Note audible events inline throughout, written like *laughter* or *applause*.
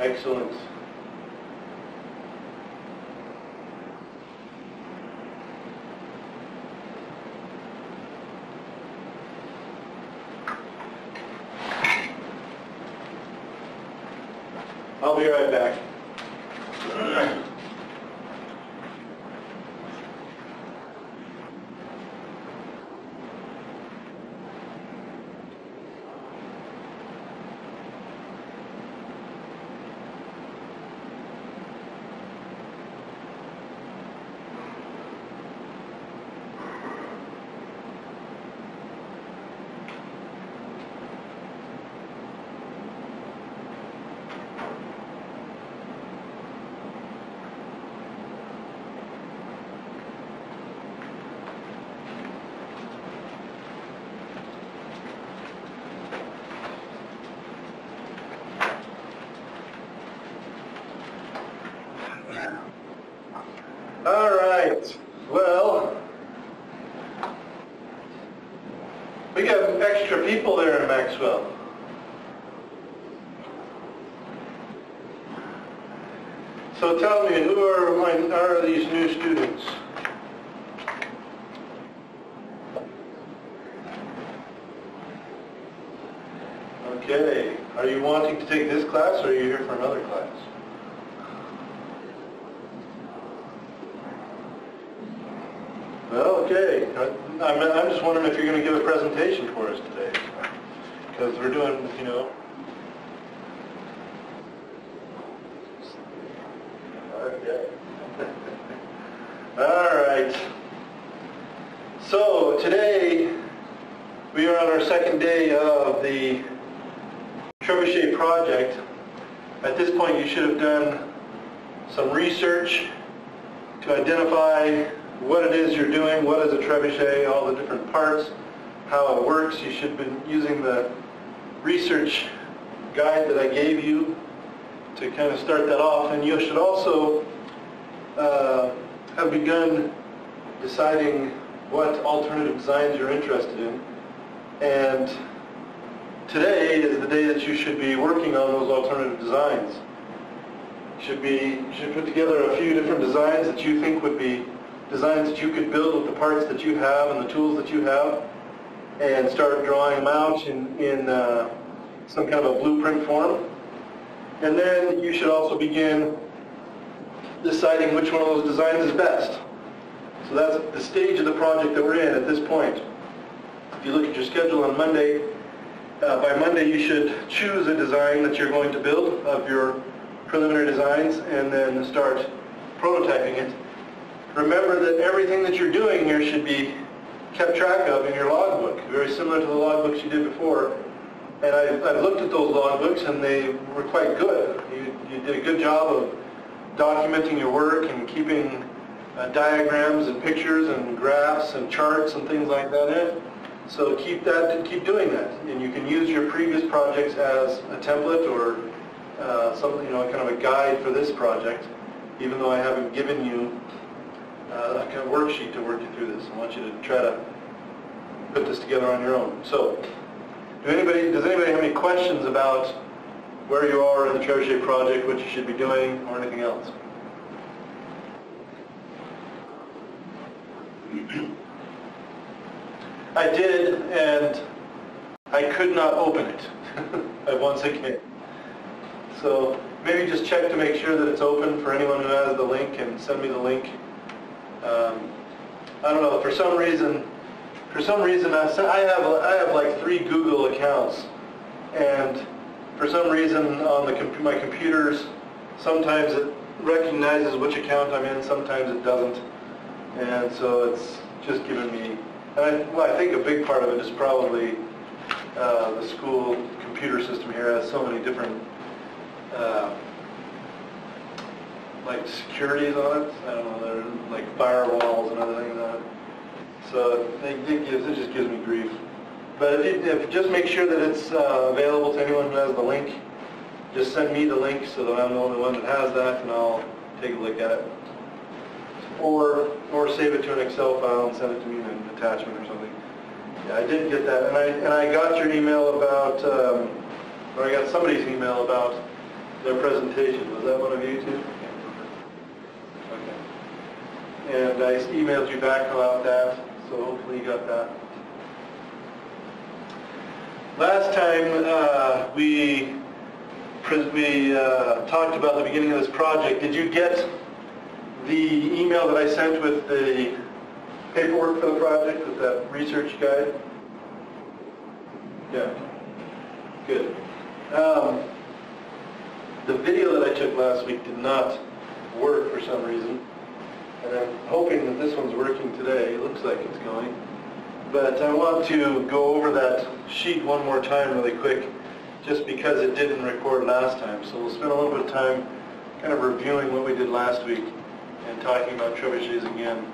Excellent. I'll be right back. All right, well, we got extra people there in Maxwell. So tell me, who are my, are these new students? Okay, are you wanting to take this class or are you here for another class? Well, okay, I'm, I'm just wondering if you're gonna give a presentation for us today. Because we're doing, you know. Okay. All right. So today, we are on our second day of the Trebuchet project. At this point, you should have done some research to identify what it is you're doing, what is a trebuchet, all the different parts, how it works. You should have been using the research guide that I gave you to kind of start that off. And you should also uh, have begun deciding what alternative designs you're interested in. And today is the day that you should be working on those alternative designs. You should be, you should put together a few different designs that you think would be designs that you could build with the parts that you have and the tools that you have and start drawing them out in, in uh, some kind of a blueprint form. And then you should also begin deciding which one of those designs is best. So that's the stage of the project that we're in at this point. If you look at your schedule on Monday, uh, by Monday you should choose a design that you're going to build of your preliminary designs and then start prototyping it. Remember that everything that you're doing here should be kept track of in your logbook, very similar to the logbooks you did before. And I've, I've looked at those logbooks and they were quite good. You, you did a good job of documenting your work and keeping uh, diagrams and pictures and graphs and charts and things like that in. So keep that, keep doing that. And you can use your previous projects as a template or uh, something, you know, kind of a guide for this project, even though I haven't given you uh, a kind of worksheet to work you through this. I want you to try to put this together on your own. So, do anybody, does anybody have any questions about where you are in the Trebuchet project, what you should be doing, or anything else? *clears throat* I did, and I could not open it *laughs* at once again. So maybe just check to make sure that it's open for anyone who has the link and send me the link. Um, I don't know, for some reason, for some reason I have, I have like three Google accounts and for some reason on the, my computers, sometimes it recognizes which account I'm in, sometimes it doesn't. And so it's just given me, and I, well, I think a big part of it is probably uh, the school computer system here has so many different uh, like securities on it. I don't know, they're like firewalls and other things on it. So it, it gives, it just gives me grief. But if, if, just make sure that it's uh, available to anyone who has the link. Just send me the link so that I'm the only one that has that and I'll take a look at it. Or, or save it to an Excel file and send it to me in an attachment or something. Yeah, I did get that. And I, and I got your email about, um, or I got somebody's email about their presentation. Was that one of you two? And I emailed you back about that, so hopefully you got that. Last time, uh, we, we uh, talked about the beginning of this project. Did you get the email that I sent with the paperwork for the project, with that research guide? Yeah. Good. Um, the video that I took last week did not work for some reason, and I'm hoping that this one's working today. It looks like it's going. But I want to go over that sheet one more time really quick, just because it didn't record last time. So we'll spend a little bit of time kind of reviewing what we did last week and talking about trebuchets again.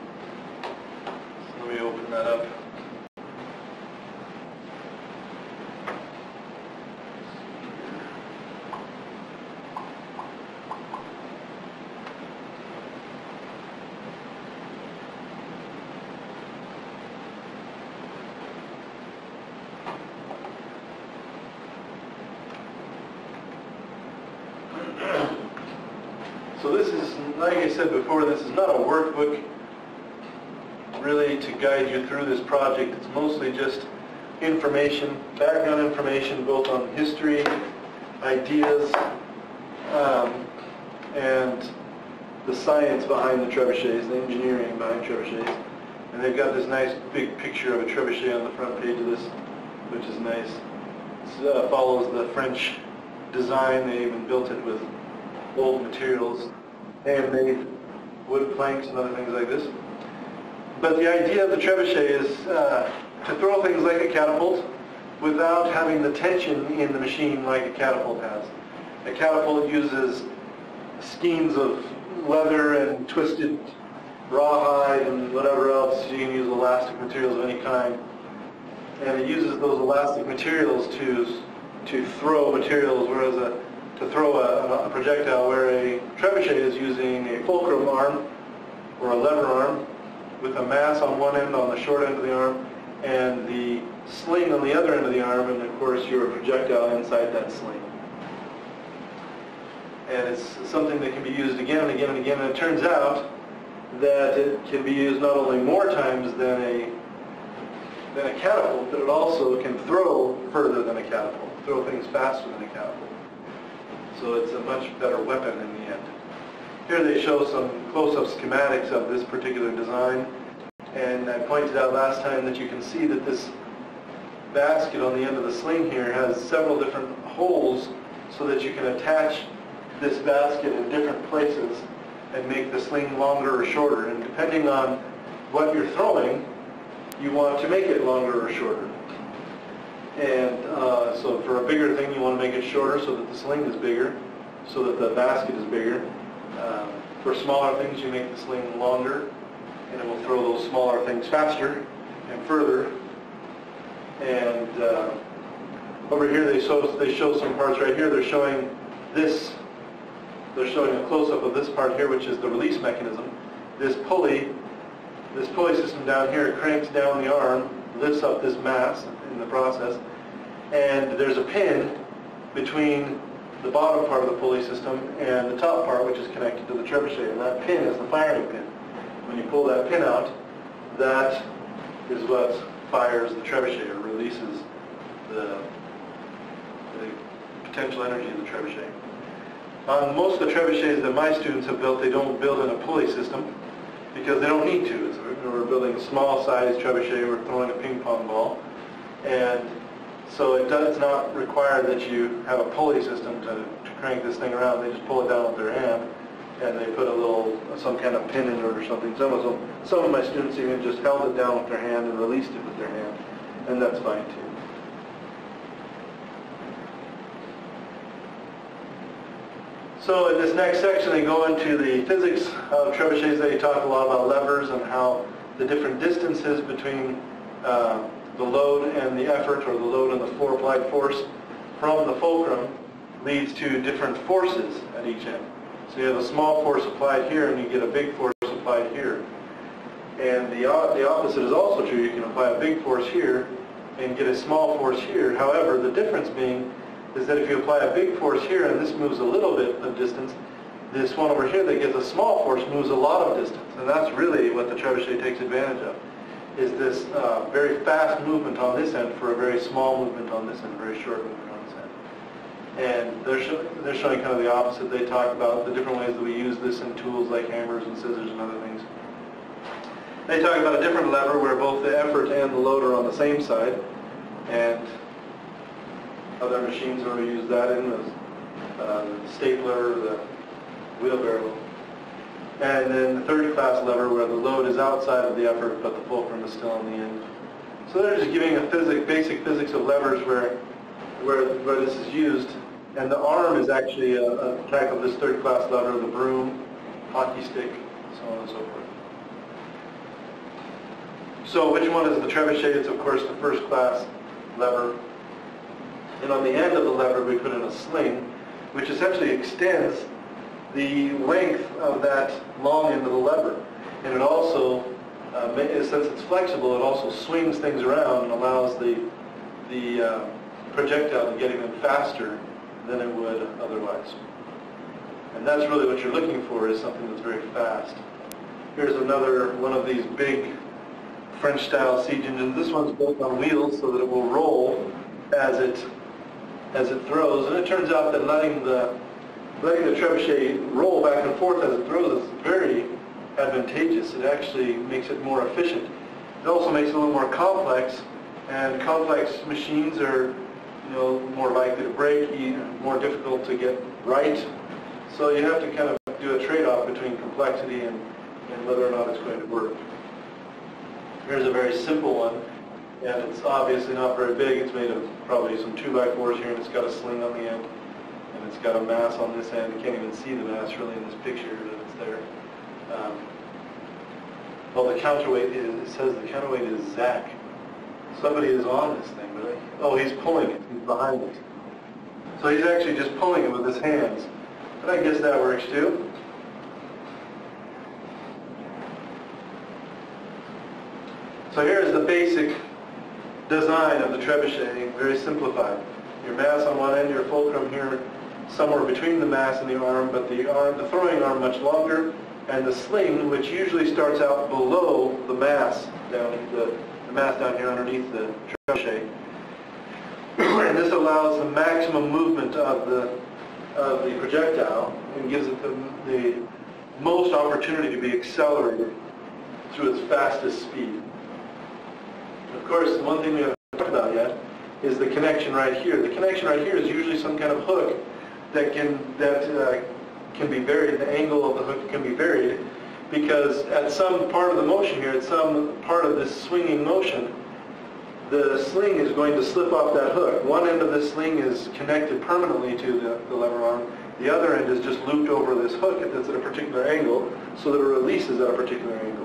So let me open that up. So this is, like I said before, this is not a workbook really to guide you through this project. It's mostly just information, background information, both on history, ideas, um, and the science behind the trebuchets, the engineering behind trebuchets. And they've got this nice big picture of a trebuchet on the front page of this, which is nice. It uh, follows the French design. They even built it with old materials, handmade wood planks and other things like this. But the idea of the trebuchet is uh, to throw things like a catapult without having the tension in the machine like a catapult has. A catapult uses skeins of leather and twisted rawhide and whatever else. You can use elastic materials of any kind. And it uses those elastic materials to, to throw materials, whereas a to throw a, a, projectile where a trebuchet is using a fulcrum arm or a lever arm with a mass on one end on the short end of the arm and the sling on the other end of the arm and of course your projectile inside that sling. And it's something that can be used again and again and again and it turns out that it can be used not only more times than a than a catapult, but it also can throw further than a catapult, throw things faster than a catapult so it's a much better weapon in the end. Here they show some close-up schematics of this particular design, and I pointed out last time that you can see that this basket on the end of the sling here has several different holes so that you can attach this basket in different places and make the sling longer or shorter. And depending on what you're throwing, you want to make it longer or shorter. And uh, so for a bigger thing, you want to make it shorter so that the sling is bigger, so that the basket is bigger. Um, for smaller things, you make the sling longer, and it will throw those smaller things faster and further. And uh, over here, they show, they show some parts right here. They're showing this. They're showing a close-up of this part here, which is the release mechanism. This pulley, this pulley system down here cranks down the arm, lifts up this mass, in the process. And there's a pin between the bottom part of the pulley system and the top part, which is connected to the trebuchet. And that pin is the firing pin. When you pull that pin out, that is what fires the trebuchet or releases the, the potential energy of the trebuchet. On most of the trebuchets that my students have built, they don't build in a pulley system because they don't need to. We're building a small size trebuchet, we're throwing a ping pong ball. And so it does not require that you have a pulley system to, to crank this thing around. They just pull it down with their hand and they put a little, some kind of pin in it or something. Some of them, some of my students even just held it down with their hand and released it with their hand. And that's fine too. So in this next section, they go into the physics of trebuchets. They talk a lot about levers and how the different distances between uh, the load and the effort, or the load and the floor applied force from the fulcrum leads to different forces at each end. So you have a small force applied here, and you get a big force applied here. And the, the opposite is also true. You can apply a big force here and get a small force here. However, the difference being is that if you apply a big force here and this moves a little bit of distance, this one over here that gives a small force moves a lot of distance. And that's really what the trebuchet takes advantage of, is this uh, very fast movement on this end for a very small movement on this end, a very short movement on this end. And they're, they're showing kind of the opposite. They talk about the different ways that we use this in tools like hammers and scissors and other things. They talk about a different lever where both the effort and the load are on the same side. And other machines where we use that in, the uh, stapler, the wheelbarrow. And then the third class lever where the load is outside of the effort, but the fulcrum is still on the end. So they're just giving a physic, basic physics of levers where, where, where this is used. And the arm is actually a, a type of this third class lever, the broom, hockey stick, so on and so forth. So which one is the trebuchet? It's of course the first class lever. And on the end of the lever we put in a sling, which essentially extends the length of that long end of the lever. And it also, uh, since it's flexible, it also swings things around and allows the, the uh, projectile to get even faster than it would otherwise. And that's really what you're looking for, is something that's very fast. Here's another one of these big French-style siege engines. This one's built on wheels so that it will roll as it as it throws. And it turns out that letting the letting the trebuchet roll back and forth as it throws is very advantageous. It actually makes it more efficient. It also makes it a little more complex, and complex machines are you know more likely to break, more difficult to get right. So you have to kind of do a trade-off between complexity and, and whether or not it's going to work. Here's a very simple one, and it's obviously not very big. It's made of probably some 2x4s here, and it's got a sling on the end, and it's got a mass on this end. You can't even see the mass really in this picture that it's there. Um, well, the counterweight is, it says the counterweight is Zach. Somebody is on this thing, really. Oh, he's pulling it. He's behind it. So he's actually just pulling it with his hands. But I guess that works too. So here's the basic design of the trebuchet, very simplified. Your mass on one end, your fulcrum here, somewhere between the mass and the arm, but the arm, the throwing arm much longer, and the sling, which usually starts out below the mass down the, the mass down here underneath the trebuchet. *clears throat* and this allows the maximum movement of the of the projectile and gives it the, the most opportunity to be accelerated through its fastest speed. Of course, one thing we haven't talked about yet is the connection right here. The connection right here is usually some kind of hook that can that uh, can be varied. The angle of the hook can be varied because at some part of the motion here, at some part of this swinging motion, the sling is going to slip off that hook. One end of the sling is connected permanently to the, the lever arm. The other end is just looped over this hook that's at a particular angle so that it releases at a particular angle.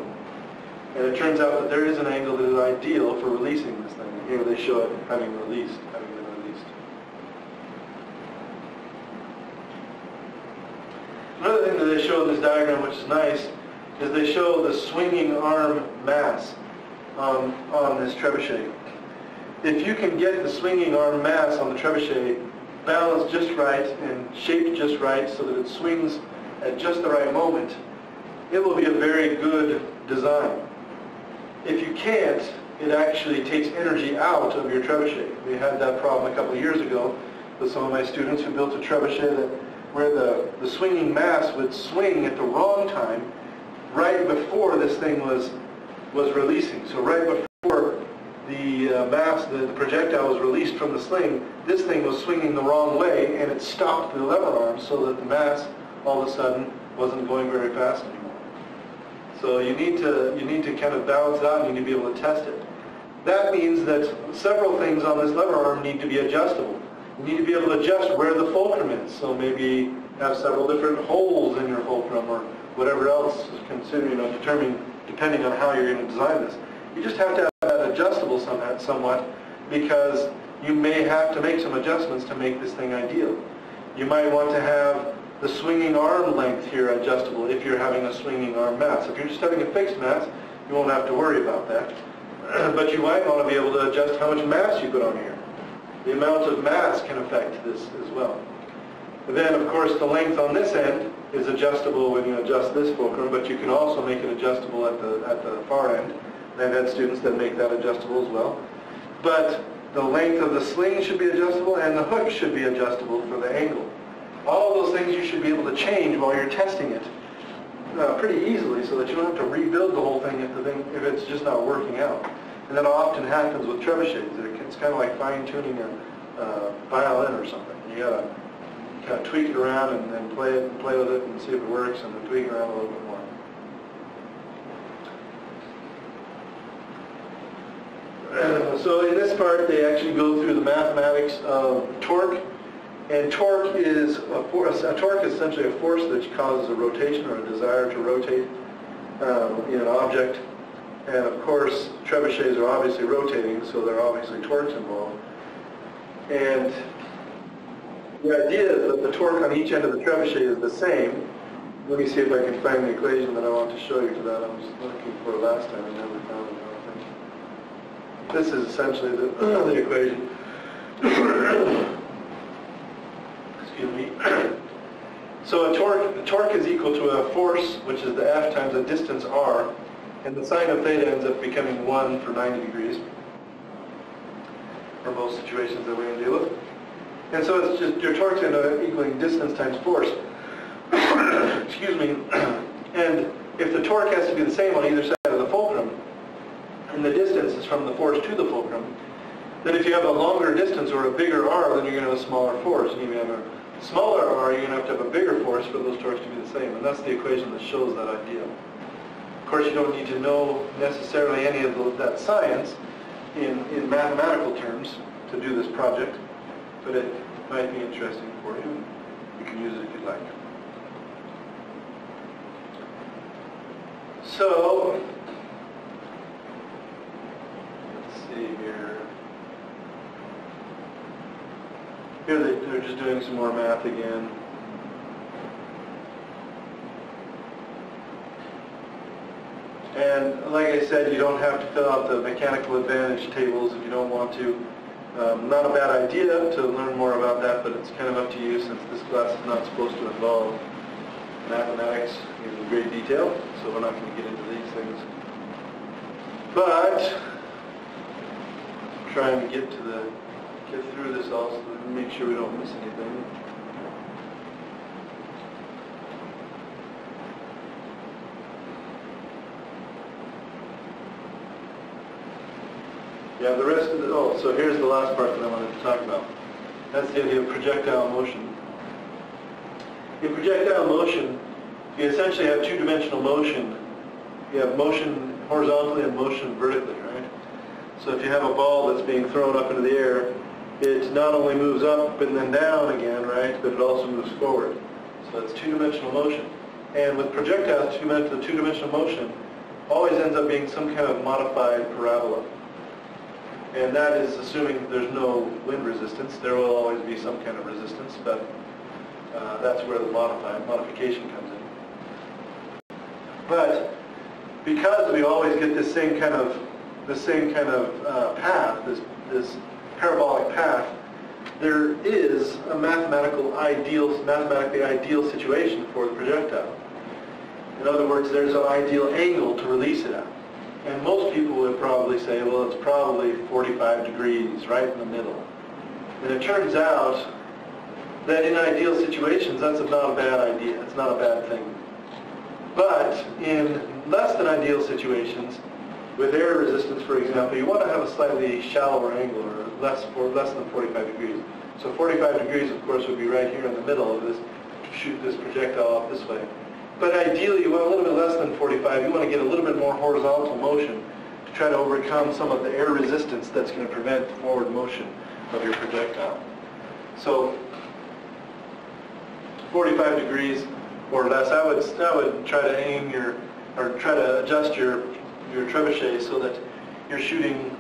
And it turns out that there is an angle that is ideal for releasing this thing. Here they show it having released, having been released. Another thing that they show in this diagram, which is nice, is they show the swinging arm mass on, on this trebuchet. If you can get the swinging arm mass on the trebuchet balanced just right and shaped just right so that it swings at just the right moment, it will be a very good design. If you can't, it actually takes energy out of your trebuchet. We had that problem a couple of years ago with some of my students who built a trebuchet that where the, the swinging mass would swing at the wrong time right before this thing was was releasing. So right before the uh, mass, the, the projectile was released from the sling, this thing was swinging the wrong way and it stopped the lever arm so that the mass all of a sudden wasn't going very fast anymore. So you need to you need to kind of balance it out and you need to be able to test it. That means that several things on this lever arm need to be adjustable. You need to be able to adjust where the fulcrum is. So maybe have several different holes in your fulcrum or whatever else is considered, you know, determining depending on how you're going to design this. You just have to have that adjustable somewhat, somewhat because you may have to make some adjustments to make this thing ideal. You might want to have the swinging arm length here adjustable if you're having a swinging arm mass. If you're just having a fixed mass, you won't have to worry about that. *clears throat* but you might want to be able to adjust how much mass you put on here. the amount of mass can affect this as well. And then, of course, the length on this end is adjustable when you adjust this fulcrum, but you can also make it adjustable at the, at the far end. I've had students that make that adjustable as well. But the length of the sling should be adjustable and the hook should be adjustable for the angle. All those things you should be able to change while you're testing it uh, pretty easily so that you don't have to rebuild the whole thing if, the thing if it's just not working out. And that often happens with trebuchets. It's kind of like fine-tuning a uh, violin or something. You gotta kind of tweak it around and, and play it and play with it and see if it works and then tweak it around a little bit more. So in this part, they actually go through the mathematics of torque. And torque is, a force, a torque is essentially a force that causes a rotation or a desire to rotate um, in an object. And of course, trebuchets are obviously rotating, so there are obviously torques involved. And the idea is that the torque on each end of the trebuchet is the same. Let me see if I can find the equation that I want to show you to that. I was looking for it last time, and never found it, I don't think. This is essentially the, *clears throat* the equation. *clears throat* Excuse me. So a torque, a torque is equal to a force, which is the F times a distance R, and the sine of theta ends up becoming 1 for 90 degrees, for most situations that we're going to deal with. And so it's just, your torque's end up equaling distance times force. *coughs* Excuse me. *coughs* And if the torque has to be the same on either side of the fulcrum, and the distance is from the force to the fulcrum, then if you have a longer distance or a bigger R, then you're going to have a smaller force. And you have a smaller R, you're going to have to have a bigger force for those torques to be the same. And that's the equation that shows that idea. Of course, you don't need to know necessarily any of that science in, in mathematical terms to do this project, but it might be interesting for you. You can use it if you'd like. So, let's see here. Here they, they're just doing some more math again. And like I said, you don't have to fill out the mechanical advantage tables if you don't want to. Um, not a bad idea to learn more about that, but it's kind of up to you since this class is not supposed to involve mathematics in great detail, so we're not going to get into these things. But, trying to get to the, get through this also, to make sure we don't miss anything. Yeah, the rest of the, oh, so here's the last part that I wanted to talk about. That's the idea of projectile motion. In projectile motion, you essentially have two-dimensional motion. You have motion horizontally and motion vertically, right? So if you have a ball that's being thrown up into the air, it not only moves up and then down again, right, but it also moves forward. So it's two-dimensional motion. And with projectiles, two the two-dimensional motion always ends up being some kind of modified parabola. And that is assuming there's no wind resistance. There will always be some kind of resistance, but uh, that's where the modify, modification comes in. But because we always get this same kind of the same kind of uh, path, this this parabolic path, there is a mathematical ideal, mathematically ideal situation for the projectile. In other words, there's an ideal angle to release it at. And most people would probably say, well, it's probably 45 degrees, right in the middle. And it turns out that in ideal situations, that's not a bad idea. It's not a bad thing. But in less than ideal situations, with air resistance, for example, you want to have a slightly shallower angle, or less, for less than 45 degrees. So 45 degrees, of course, would be right here in the middle of this, shoot this projectile off this way. But ideally, you want a little bit less than 45. You want to get a little bit more horizontal motion to try to overcome some of the air resistance that's going to prevent forward motion of your projectile. So 45 degrees or less, I would, I would try to aim your, or try to adjust your, your trebuchet so that you're shooting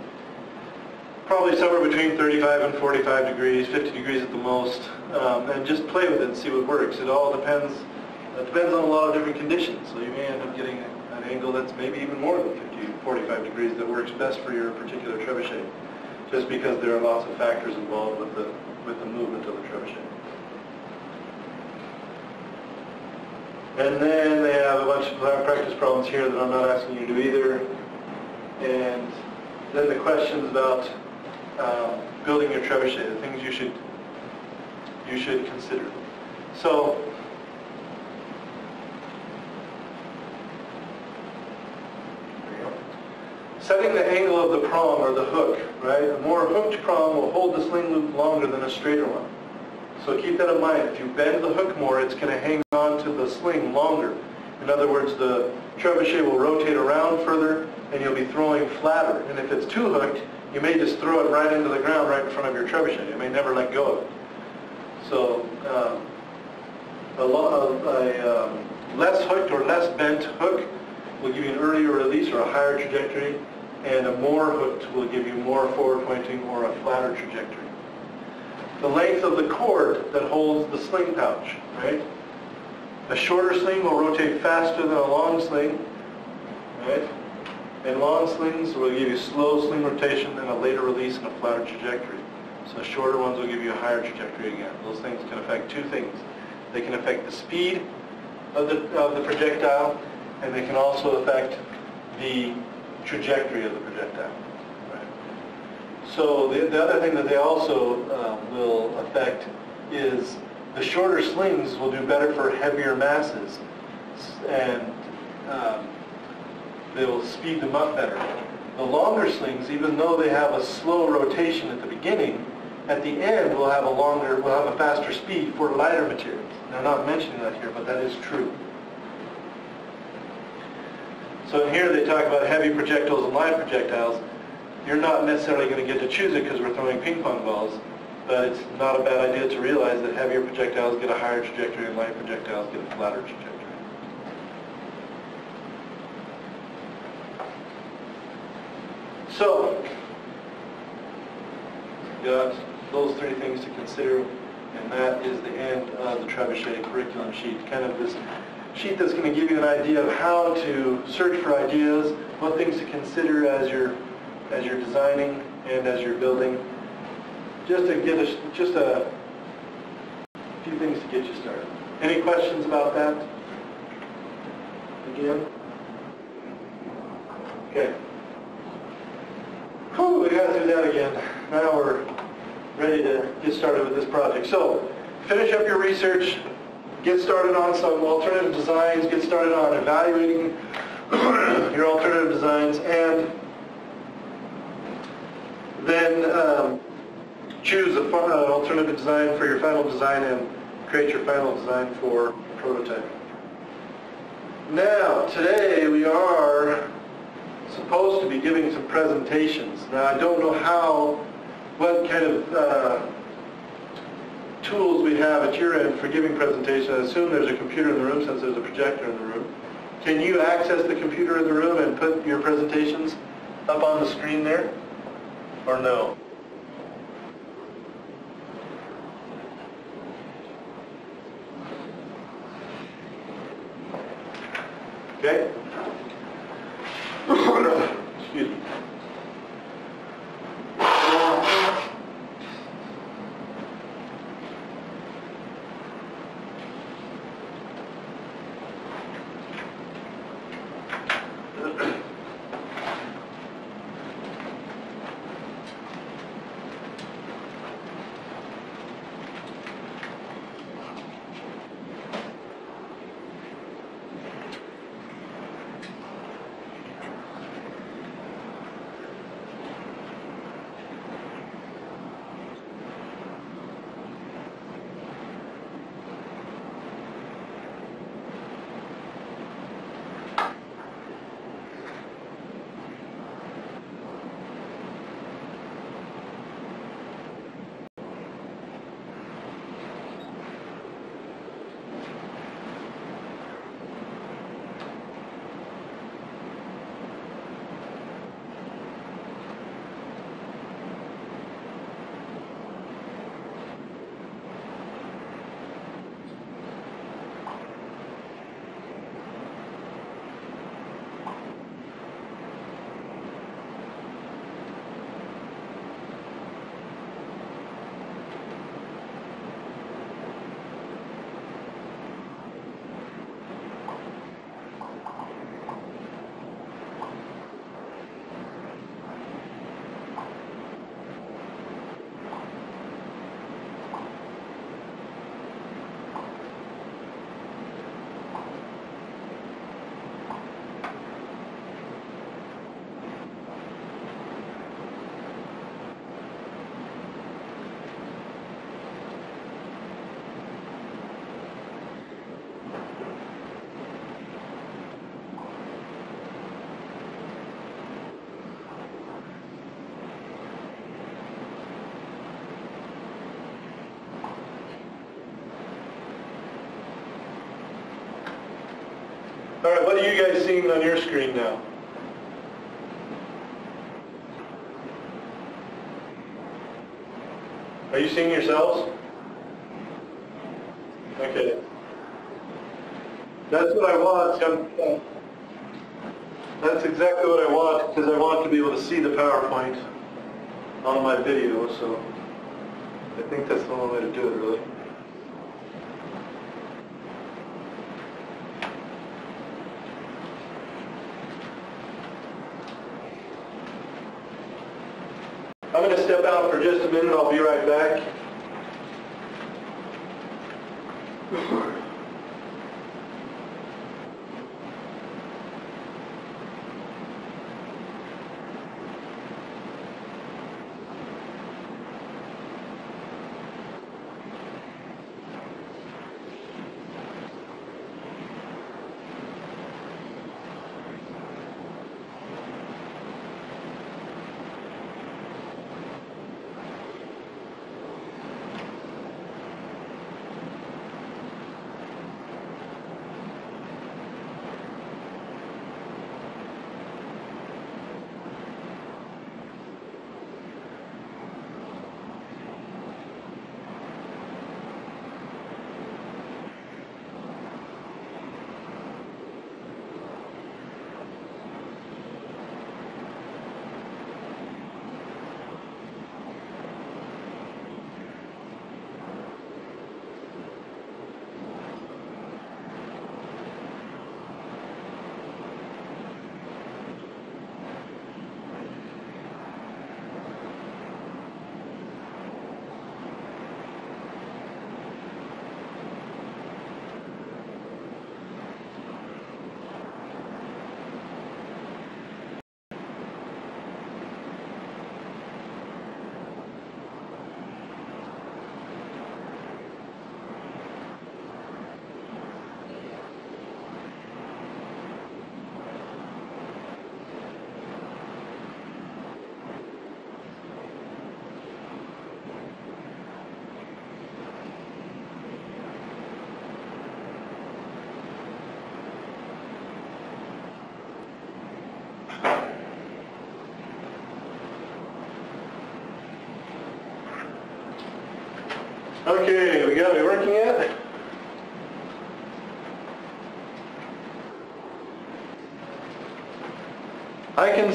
probably somewhere between 35 and 45 degrees, 50 degrees at the most, um, and just play with it and see what works. It all depends, it depends on a lot of different conditions, so you may end up getting an angle that's maybe even more than 50, 45 degrees that works best for your particular trebuchet. just because there are lots of factors involved with the, with the movement of the trebuchet. And then they have a bunch of practice problems here that I'm not asking you to do either. And then the questions about um, building your trebuchet, the things you should you should consider. So setting the angle of the prong or the hook, right? A more hooked prong will hold the sling loop longer than a straighter one. So keep that in mind. If you bend the hook more, it's going to hang on to the sling longer. In other words, the trebuchet will rotate around further and you'll be throwing flatter. And if it's too hooked, you may just throw it right into the ground right in front of your trebuchet. You may never let go of it. So um, a, a, a um, less hooked or less bent hook will give you an earlier release or a higher trajectory, and a more hooked will give you more forward pointing or a flatter trajectory. The length of the cord that holds the sling pouch, right? A shorter sling will rotate faster than a long sling, right? And long slings will give you slow sling rotation and a later release and a flatter trajectory. So shorter ones will give you a higher trajectory again. Those things can affect two things. They can affect the speed of the, of the projectile, and they can also affect the trajectory of the projectile. Right? So the, the other thing that they also um, will affect is the shorter slings will do better for heavier masses, and um, they'll speed them up better. The longer slings, even though they have a slow rotation at the beginning, at the end will have a longer, will have a faster speed for lighter materials. They're not mentioning that here, but that is true. So here they talk about heavy projectiles and light projectiles. You're not necessarily going to get to choose it because we're throwing ping pong balls, but it's not a bad idea to realize that heavier projectiles get a higher trajectory and light projectiles get a flatter trajectory. So, got those three things to consider, and that is the end of the trebuchet curriculum sheet. Kind of this sheet that's going to give you an idea of how to search for ideas, what things to consider as you're as you're designing and as you're building. Just to get us just a few things to get you started. Any questions about that? Again? Okay. Whew, we got through that again. Now we're ready to get started with this project. So, finish up your research, get started on some alternative designs, get started on evaluating *clears throat* your alternative designs, and then um, choose an alternative design for your final design and create your final design for prototype. Now, today we are supposed to be giving some presentations. Now, I don't know how, what kind of uh, tools we have at your end for giving presentations. I assume there's a computer in the room since there's a projector in the room. Can you access the computer in the room and put your presentations up on the screen there? Or no? Okay? You guys seeing on your screen now? Are you seeing yourselves? Okay. That's what I want. That's exactly what I want, because I want to be able to see the PowerPoint on my video, so I think that's the only way to do it, really. I'm going to step out for just a minute. I'll be right back.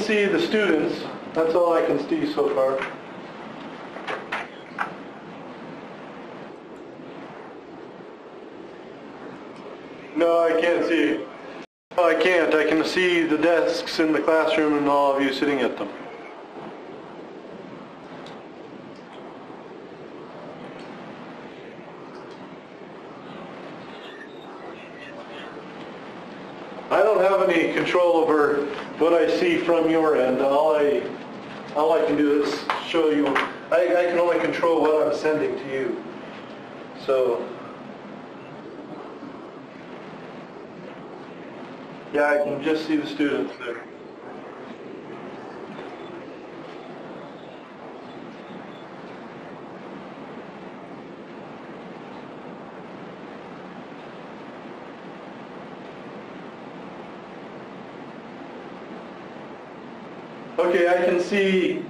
See the students. That's all I can see so far. No, I can't see. No, I can't. I can see the desks in the classroom and all of you sitting at them. I don't have any control over what I see from your end. All I, all I can do is show you, I, I can only control what I'm sending to you. So, yeah, I can just see the students there. Okay, I can see,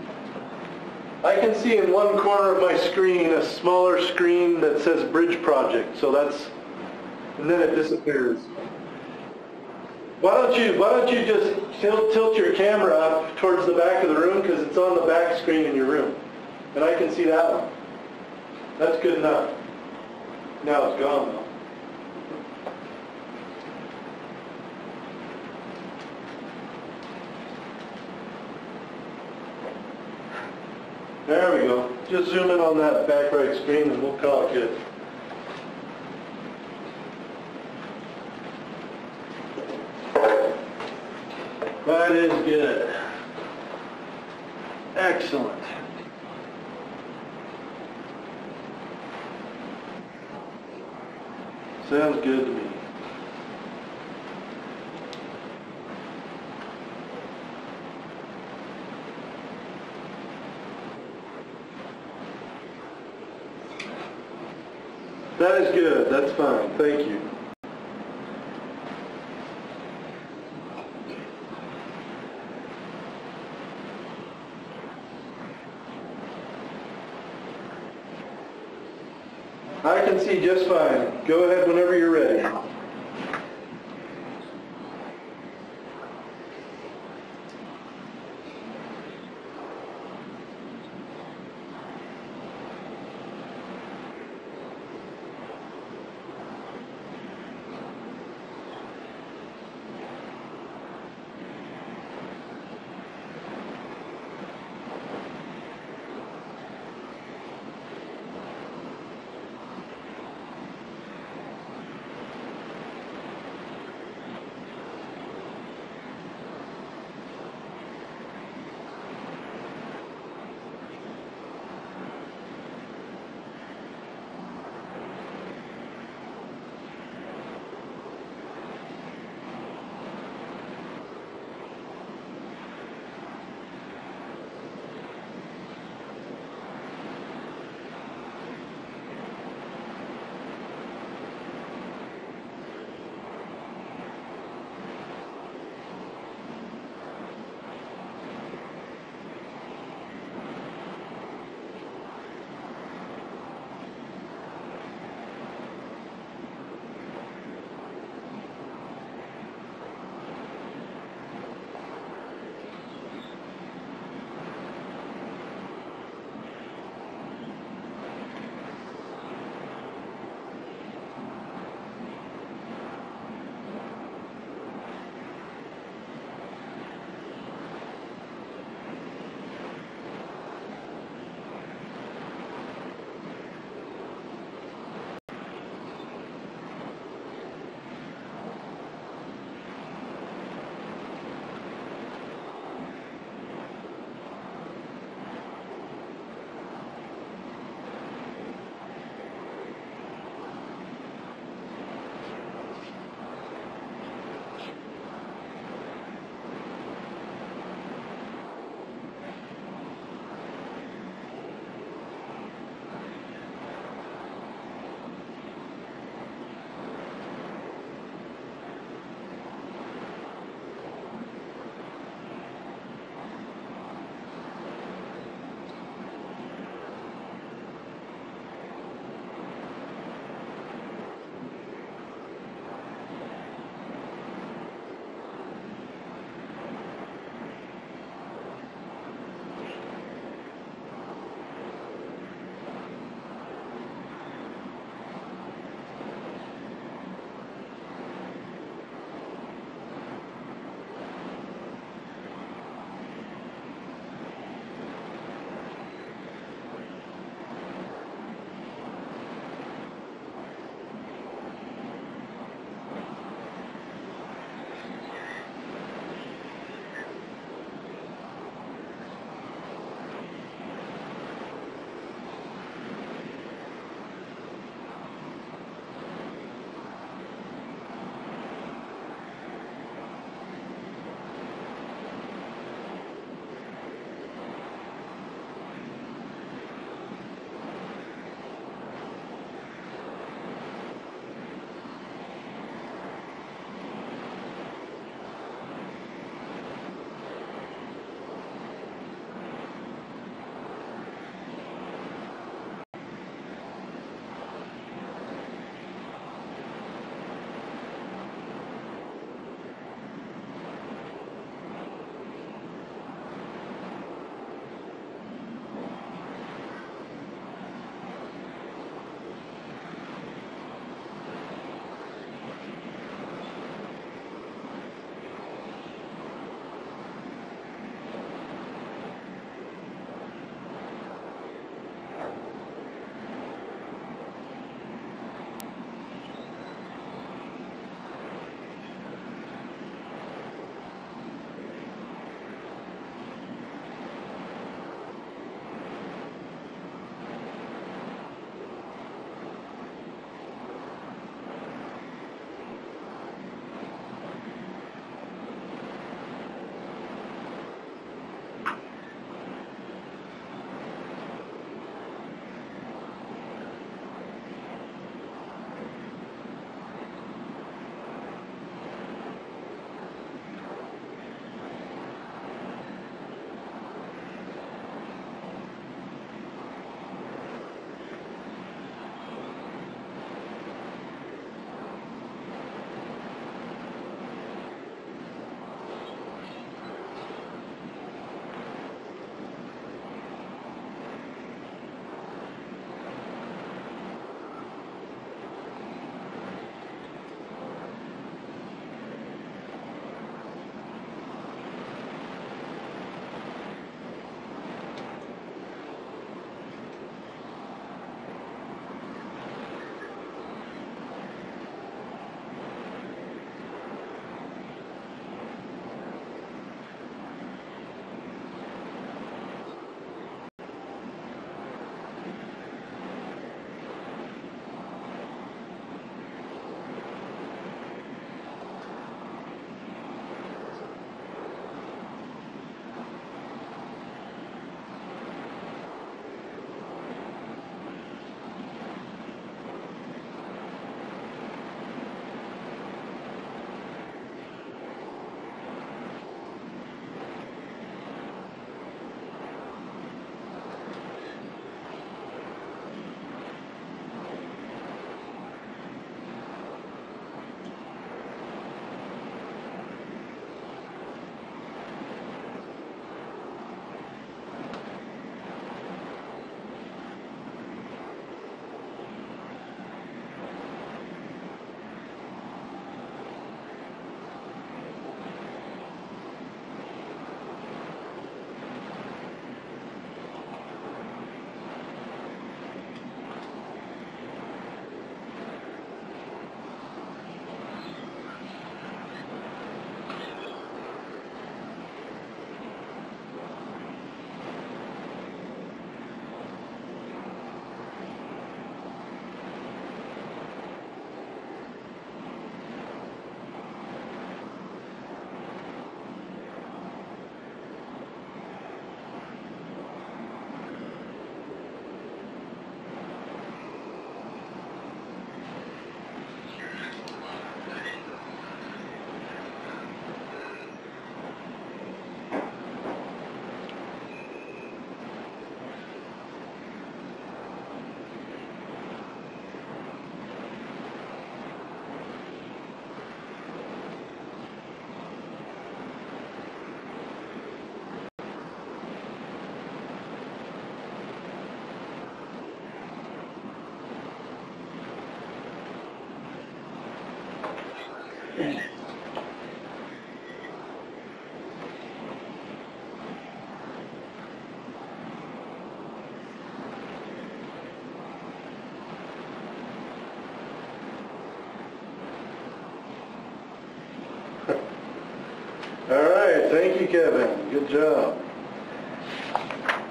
I can see in one corner of my screen a smaller screen that says Bridge Project, so that's, and then it disappears. Why don't you, why don't you just tilt, tilt your camera up towards the back of the room, because it's on the back screen in your room. And I can see that one. That's good enough. Now it's gone though. There we go. Just zoom in on that back right screen and we'll call it good. That is good. Excellent. Sounds good to me. that's fine. Thank you. I can see just fine. Go ahead whenever Kevin. Good job.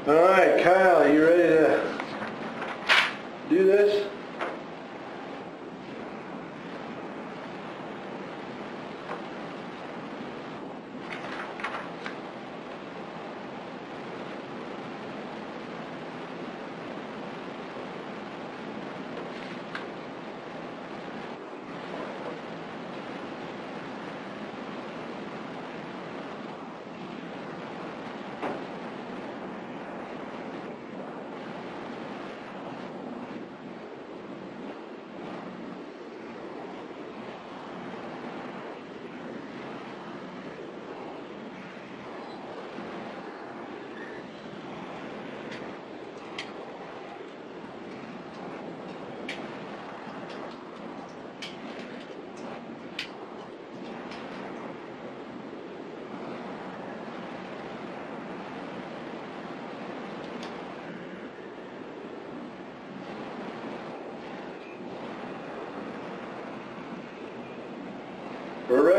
All right, Kyle, you ready to do this?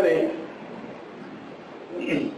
We're *clears throat*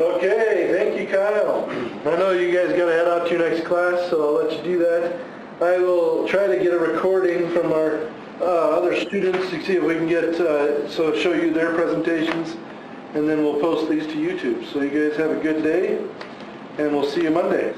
Okay, thank you, Kyle. I know you guys gotta head out to your next class, so I'll let you do that. I will try to get a recording from our uh, other students to see if we can get, uh, so show you their presentations, and then we'll post these to YouTube. So you guys have a good day, and we'll see you Monday.